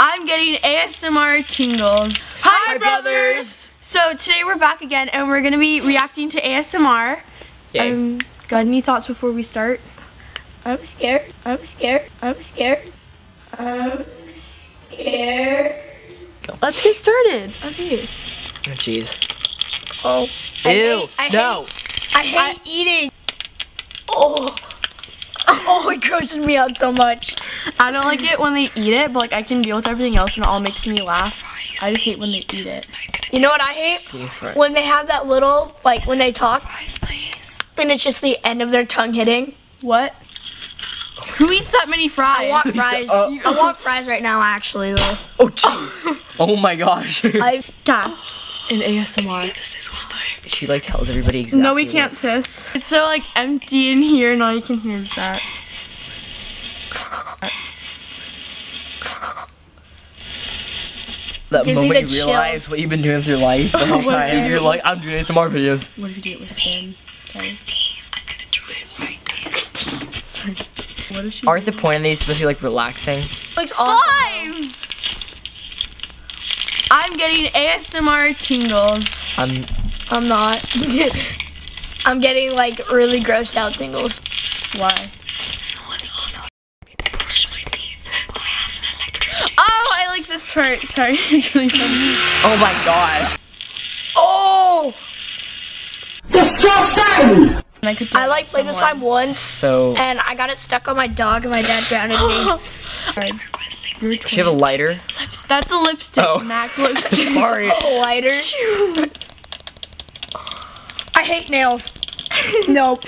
I'm getting ASMR tingles. Hi, Hi, brothers. So today we're back again and we're gonna be reacting to ASMR. Yay. Um, got any thoughts before we start? I'm scared. I'm scared. I'm scared. I'm scared. Let's get started. Okay. Oh, jeez. Oh, Ew. I hate, I no. Hate, I hate eating. Oh. Oh, it grosses me out so much. I don't like it when they eat it, but like I can deal with everything else and it all makes me laugh. I just hate when they eat it. You know what I hate? When they have that little, like when they talk, and it's just the end of their tongue hitting. What? Who eats that many I fries? want fries. Uh, I want fries right now, actually, though. Oh, jeez. oh my gosh. I gasps in ASMR. she like tells everybody exactly. no, we can't, sis. It's so like empty in here, and all you can hear is that. The Gives moment the you realize chills. what you've been doing with your life the whole time, did you're like, I'm doing ASMR videos. What if you do with Sam? Christine, I'm gonna draw it with spin? Sorry. What is she? Aren't the point of these supposed to be like relaxing? looks awesome. Slime! I'm getting ASMR tingles. I'm I'm not. I'm getting like really grossed out tingles. Why? Oh, I like this part. Sorry, it's really funny. Oh my god. Oh! And I could I it like played with someone. slime once, So and I got it stuck on my dog, and my dad grounded me. You're does she have a lighter? That's a lipstick, Oh. MAC lipstick. Sorry. Lighter. I hate nails. nope.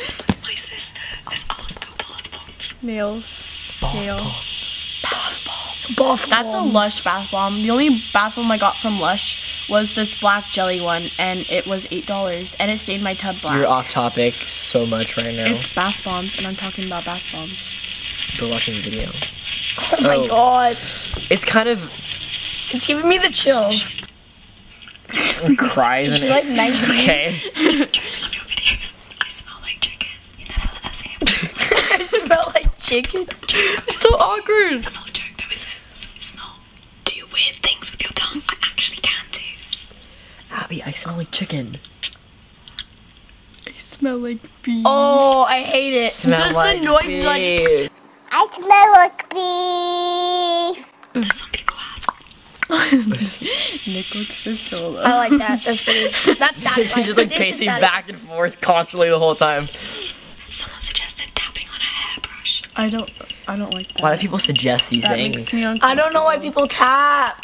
Nails. Nail. Both. That's a Lush bath bomb. The only bath bomb I got from Lush was this black jelly one, and it was eight dollars, and it stained my tub black. You're off topic so much right now. It's bath bombs, and I'm talking about bath bombs. You're watching the video. Oh my Oh. god. It's kind of It's giving me the chills. cries and She's like 19. Okay. I smell like chicken. You never let her say. I smell like chicken. It's so awkward. It's not a joke though, is it? It's not. Do weird things with your tongue. I actually can do. Abbi, I smell like chicken. I smell like bees. Oh, I hate it. Smell Just the like noise is like- beef. I smell like beef. Mm, some people have. Nick looks so solo. I like that. That's pretty. That's satisfying. You're just like This pacing back and forth constantly the whole time. Someone suggested tapping on a hairbrush. I don't. I don't like that. Why do people suggest these that things? makes me. I don't know why people tap.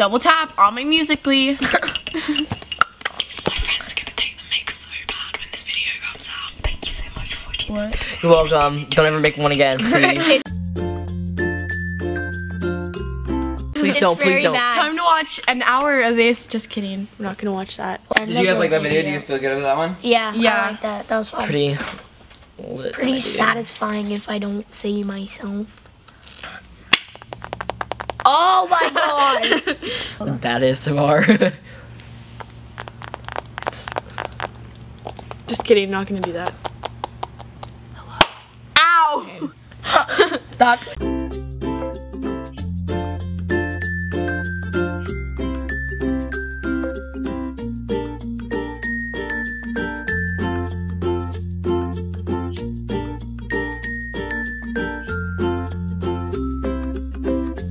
Double tap on my Musical.ly. My friends are gonna take the mix so bad when this video comes out. Thank you so much for watching. what? You're welcome. Don't ever make one again, please. please It's don't, please don't. bad. Time to watch an hour of this. Just kidding. We're not gonna watch that. Did Did you guys like that video? Do you guys feel good about that one? Yeah, Yeah. I like that. That was fun. Pretty lit. Pretty video. satisfying if I don't say myself. Oh my god! That is tomorrow. Just kidding. I'm not gonna do that. Hello. Ow! that.